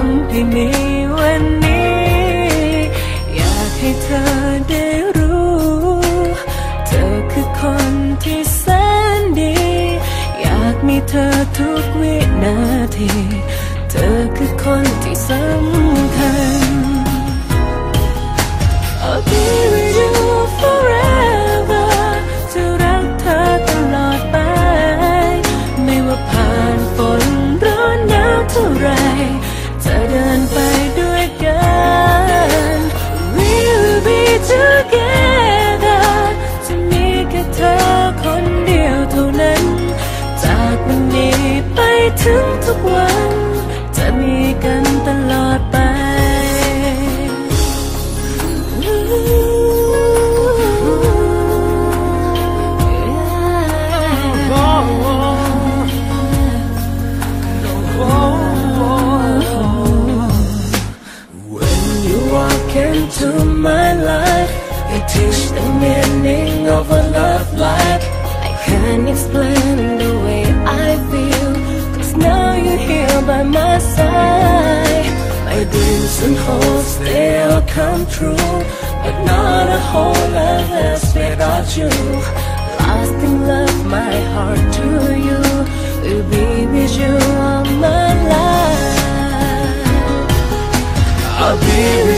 ทำให้มีวันนี้ อยากให้เธอได้รู้ เธอคือคนที่แสนดี อยากมีเธอทุกวินาที เธอคือคนที่สำคัญ I'll be with you forever จะรักเธอตลอดไป ไม่ว่าผ่านฝนร้อนหนาวเท่าไร จะเดินไปด้วยกัน We'll be together จะมีแค่เธอคนเดียวเท่านั้น จากวันนี้ไปถึงทุกวัน into my life, you teach the meaning of a love life. I can't explain the way I feel, cause now you're here by my side. My dreams and hopes, they all come true, but not a whole lot less without you. Lost in love, my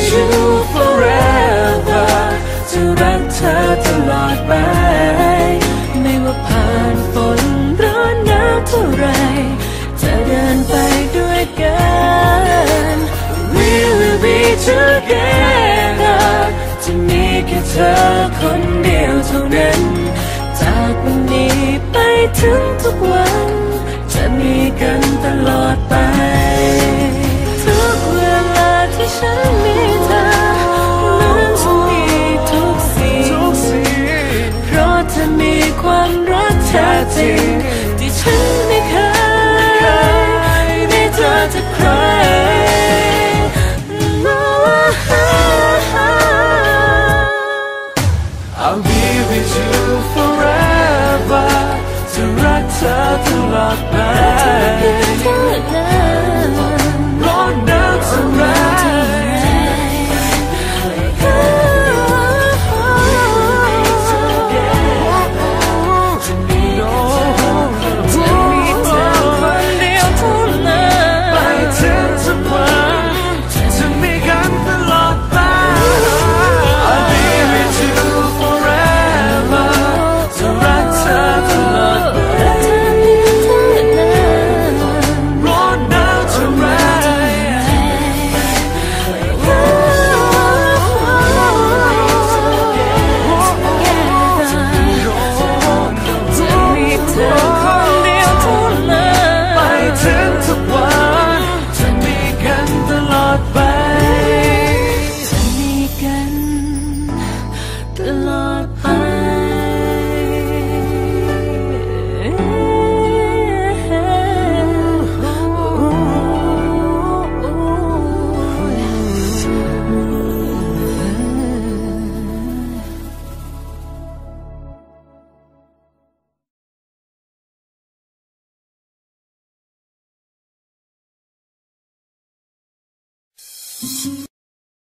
you forever จะรักเธอตลอดไป ไม่ว่าผ่านฝนร้อนหนาวเท่าไร จะเดินไปด้วยกัน We will be together จะมีแค่เธอคนเดียวเท่านั้น จากวันนี้ไปถึงทุกวัน